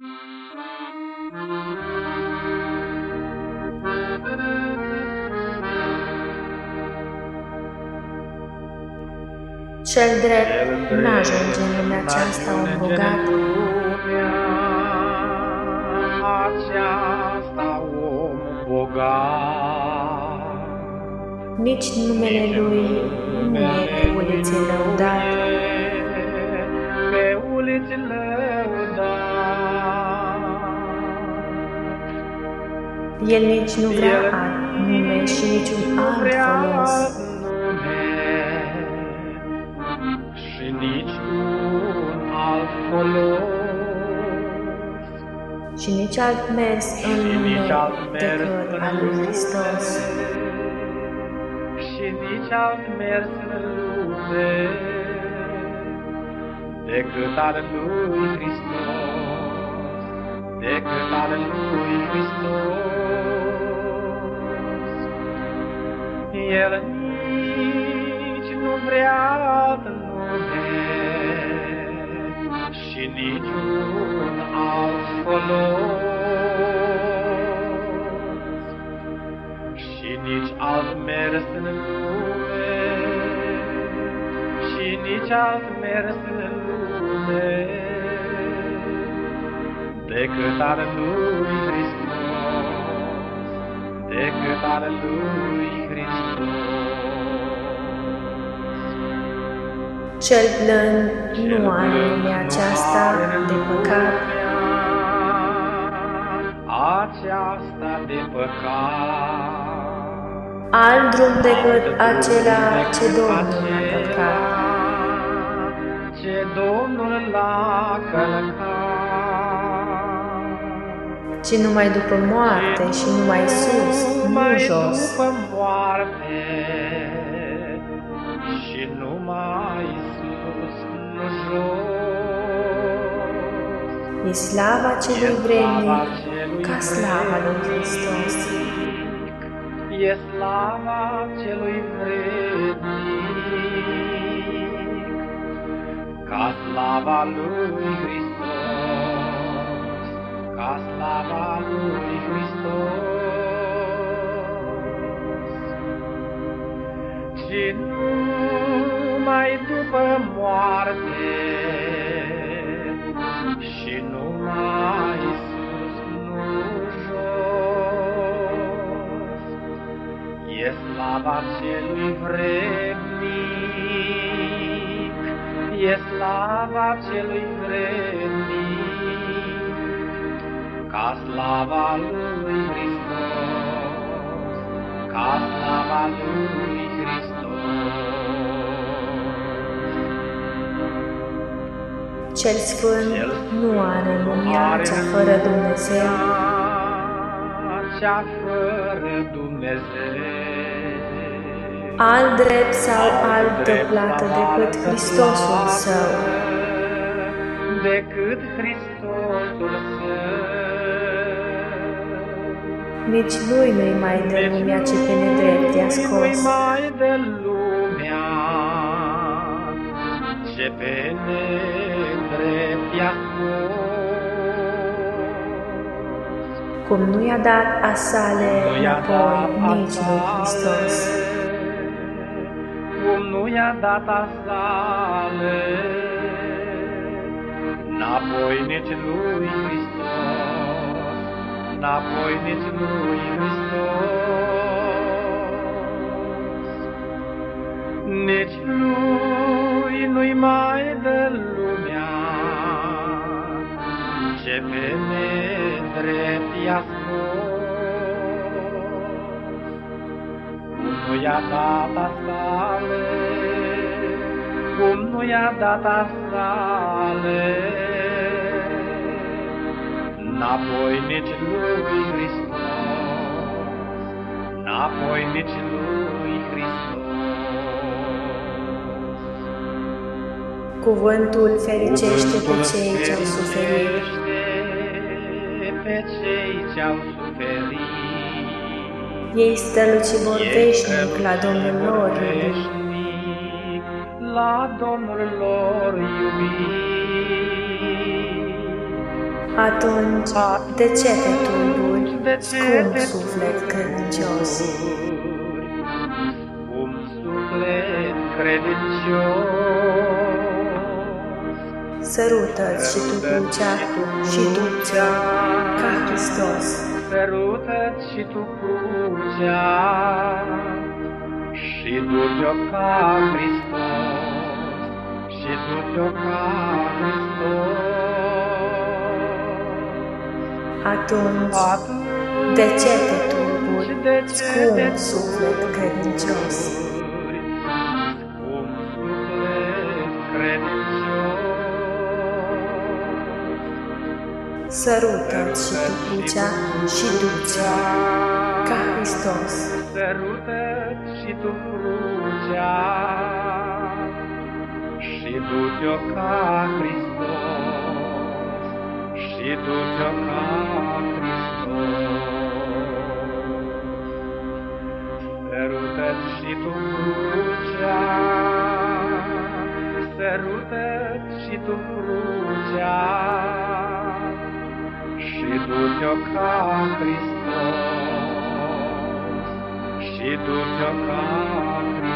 Cel drept n-ajunge în lumea aceasta un bogat, aceasta om bogat. nici numele lui El nici nu vrea alt nume și niciun alt Vrea folos. alt nume și nici un alt folos. și nici alt mers în Și lume nici alt mers decât în al lui lume. Hristos. Și nici alt mers în lume decât al lui Hristos, decât al lui Hristos. El nici nu vrea alt nume și nici un alt folos. Și nici alt mers în lume, și nici alt mers în lume, decât al lui Hristos, decât al lui Hristos. Cel blând nu are în lumea aceasta de păcat, Aceasta de păcat. alt drum decât acela ce Domnul a păcat. Ce Domnul l-a călcat. Ci numai după moarte și numai sus, nu Numai jos. după moarte și numai sus, nu jos. E slava celui vrednic celui ca slava lui Hristos. vrednic, E slava celui vrednic, ca slava lui Hristos, ca slava lui Hristos. Și numai după moarte și numai sus, nu jos. E slava celui vrednic, e slava celui vrednic, ca slava lui Hristos, ca slava lui Hristos. Cel Sfânt nu are în lumea cea fără Dumnezeu, Cea fără Dumnezeu. alt drept sau altă plată decât Hristosul său. Decât Hristosul Nici lui nu-i mai de lumea ce pe nedrept i-a scos. Nu-i mai de lumea ce pe nedrept i-a scos. Cum nu i-a dat a sale Nu i-a dat înapoi nici lui a Hristos. sale, Cum nu i-a dat a sale, N-apoi nici lui Hristos, N-apoi nici lui Hristos. Nici lui nu-i mai de lumea, Ce pe nedrept i-a scos. Cum nu i-a dat a sale, Cum nu i-a dat a sale, N-apoi nici lui Hristos, N-apoi nici lui Hristos. Cuvântul fericește pe cei ce au suferit. Fericește pe cei ce-au suferit. Ei străluci vor veșnic la Domnul lor iubit. Veșnic La Domnul lor iubit. Atunci, de ce te tulburi, de ce scump te suflet credincios? Scump suflet credincios. Sărută-ți și tu crucea și tu cea ca Hristos. Sărută-ți și tu crucea și du-te-o ca Hristos, și du-te-o ca Hristos. Atunci, Atunci, de ce te tulburi, de ce scump te suflet credincios? Scump suflet credincios. Sărută-ți și tu crucea și du-ți-o ca Hristos. Sărută și tu crucea și du-te-o ca Hristos, și du-te-o ca Hristos. Sărută și tu crucea, sărută și tu crucea, și du-te-o ca Hristos, și du-te-o ca Hristos.